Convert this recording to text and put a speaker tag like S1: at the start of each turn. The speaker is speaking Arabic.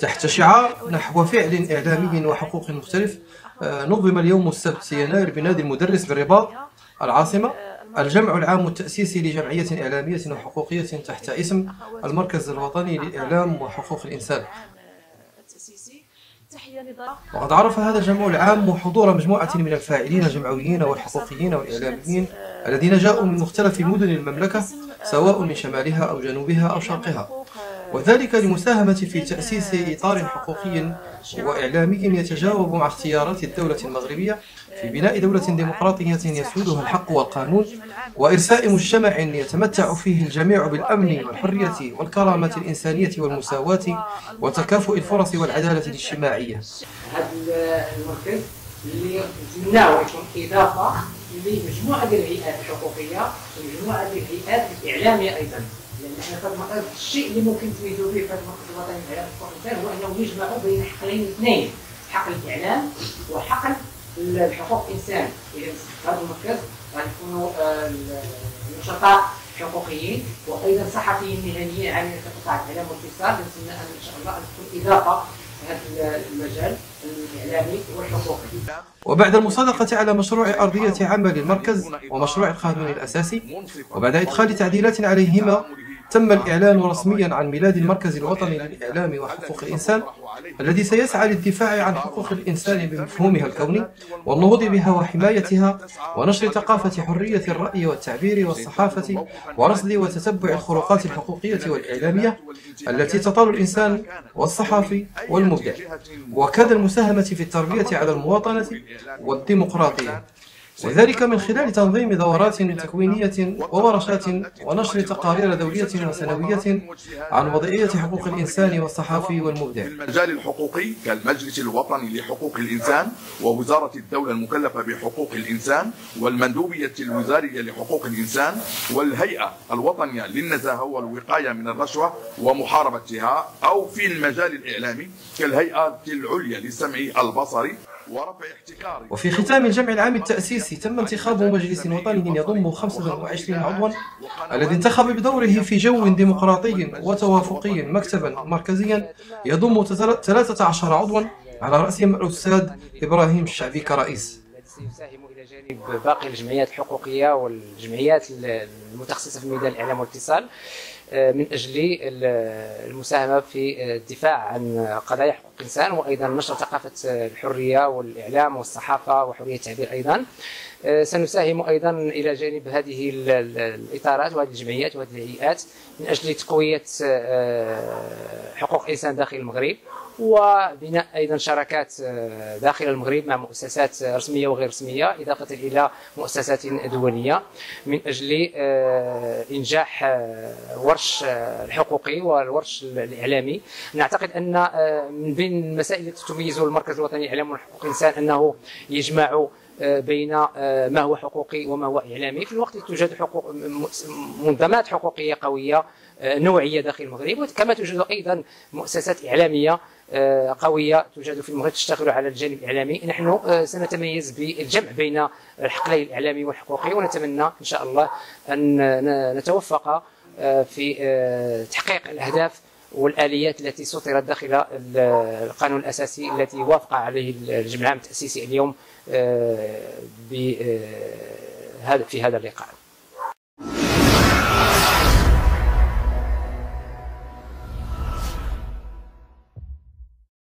S1: تحت شعار نحو فعل إعلامي وحقوق مختلف آه، نظم اليوم السبت يناير بنادي المدرس بالرباط العاصمة. الجمع العام التأسيسي لجمعية إعلامية وحقوقية تحت اسم المركز الوطني للإعلام وحقوق الإنسان. وقد عرف هذا الجمع العام حضور مجموعة من الفاعلين الجمعويين والحقوقيين والإعلاميين الذين جاءوا من مختلف مدن المملكة سواء من شمالها أو جنوبها أو شرقها. وذلك لمساهمة في تأسيس إطار حقوقي وإعلامي يتجاوب مع اختيارات الدولة المغربية في بناء دولة ديمقراطية يسودها الحق والقانون وإرساء مجتمع يتمتع فيه الجميع بالأمن والحرية والكرامة الإنسانية والمساواة وتكافؤ الفرص والعدالة الاجتماعية.
S2: هذا المركز اللي نتمناو يكون إضافة لمجموعة الهيئات الحقوقية ومجموعة الهيئات الإعلامية أيضا. لأن إحنا الشيء اللي ممكن تميزوا به في المركز الوطني للاعلام الانسان هو انه يجمع بين حقلين اثنين حقل الإعلام وحقل الحقوق الإنسان. إذا هذا المركز غيكونوا آه، النشطاء حقوقيين وأيضا صحفيين مهنيين عاملين في قطاع الإعلام والاتصال نتمنى أن إن شاء الله أن تكون إضافة هذا المجال.
S1: وبعد المصادقة على مشروع أرضية عمل المركز ومشروع القانون الأساسي وبعد إدخال تعديلات عليهما تم الإعلان رسميا عن ميلاد المركز الوطني للإعلام وحقوق الإنسان الذي سيسعى للدفاع عن حقوق الإنسان بمفهومها الكوني والنهوض بها وحمايتها ونشر ثقافة حرية الرأي والتعبير والصحافة ورصد وتتبع الخروقات الحقوقية والإعلامية التي تطال الإنسان والصحافي والمبدع وكذا المساهمة في التربية على المواطنة والديمقراطية. وذلك من خلال تنظيم دورات تكوينية وورشات ونشر تقارير دولية وسنوية عن وضعية حقوق الإنسان والصحافي والمبدع.
S3: المجال الحقوقي كالمجلس الوطني لحقوق الإنسان ووزارة الدولة المكلفة بحقوق الإنسان والمندوبية الوزارية لحقوق الإنسان والهيئة الوطنية للنزاهة والوقاية من الرشوة ومحاربتها أو في المجال الإعلامي كالهيئة العليا للسمع البصري
S1: وفي ختام الجمع العام التأسيسي تم انتخاب مجلس وطني يضم 25 عضوا الذي انتخب بدوره في جو ديمقراطي وتوافقي مكتبا مركزيا يضم 13 عضوا على رأسهم الأستاذ إبراهيم الشعبي كرئيس.
S2: سيساهم إلى جانب باقي الجمعيات الحقوقية والجمعيات المتخصصة في ميدان الإعلام والاتصال. من أجل المساهمة في الدفاع عن قضايا حقوق الإنسان وأيضا نشر ثقافة الحرية والإعلام والصحافة وحرية التعبير أيضا. آه، سنساهم أيضا إلى جانب هذه الإطارات وهذه الجمعيات وهذه الهيئات من أجل تقوية آه، حقوق الإنسان داخل المغرب. وبناء أيضا شراكات آه، داخل المغرب مع مؤسسات رسمية وغير رسمية إضافة إلى مؤسسات دولية من أجل آه، إنجاح آه، ورش الحقوقي والورش الإعلامي. نعتقد أن من بين المسائل التي تميز المركز الوطني للاعلام وحقوق الإنسان أنه يجمع بين ما هو حقوقي وما هو إعلامي. في الوقت توجد حقوق منظمات حقوقية قوية نوعية داخل المغرب كما توجد أيضا مؤسسات إعلامية آه، قوية توجد في المغرب تشتغل على الجانب الإعلامي. نحن آه، سنتميز بالجمع بين الحقلين الإعلامي والحقوقي ونتمنى إن شاء الله أن نتوفق آه، في تحقيق الأهداف والآليات التي سطرت داخل القانون الأساسي التي وافق عليه الجمع العام التأسيسي اليوم في هذا اللقاء.